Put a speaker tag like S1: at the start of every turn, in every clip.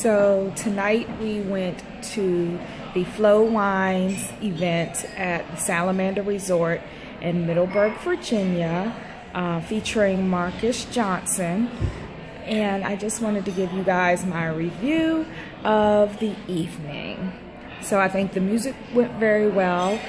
S1: So tonight we went to the Flo Wines event at the Salamander Resort in Middleburg, Virginia, uh, featuring Marcus Johnson. And I just wanted to give you guys my review of the evening. So I think the music went very well.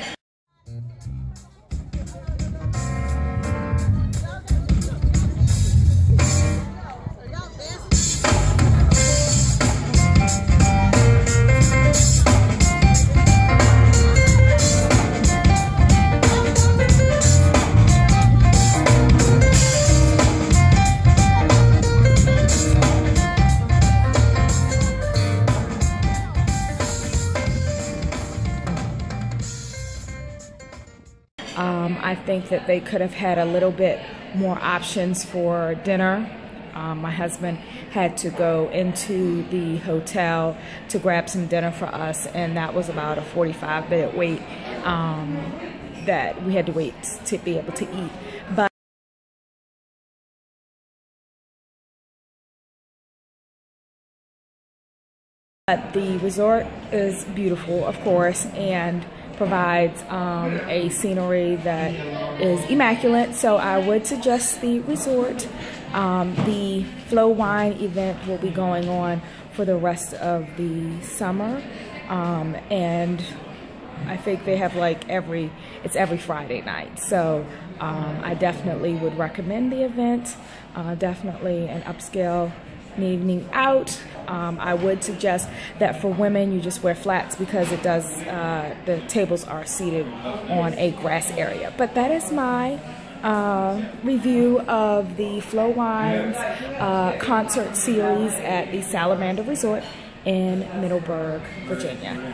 S1: Um, I think that they could have had a little bit more options for dinner. Um, my husband had to go into the hotel to grab some dinner for us, and that was about a 45 minute wait um, that we had to wait to be able to eat. But the resort is beautiful, of course, and provides um, a scenery that is immaculate. So I would suggest the resort. Um, the Flo Wine event will be going on for the rest of the summer. Um, and I think they have like every, it's every Friday night. So um, I definitely would recommend the event. Uh, definitely an upscale an evening out. Um, I would suggest that for women you just wear flats because it does, uh, the tables are seated on a grass area. But that is my uh, review of the Flo Wines uh, concert series at the Salamander Resort in Middleburg, Virginia.